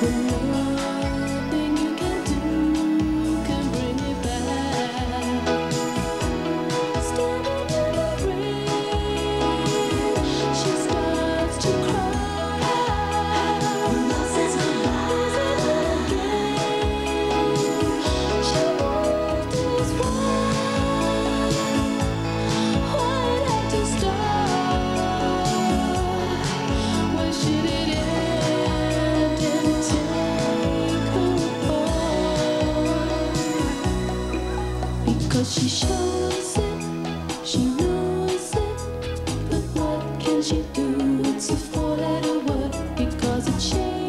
When nothing She do, it's a four-letter word because it changes.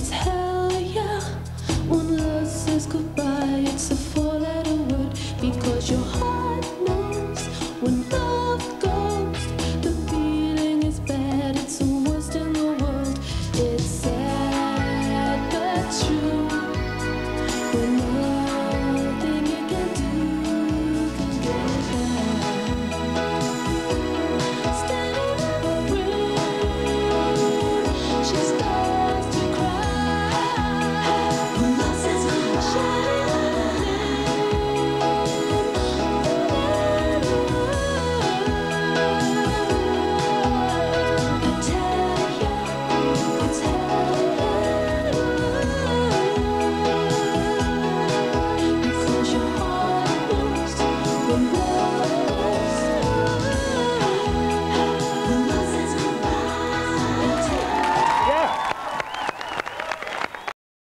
it's heavy.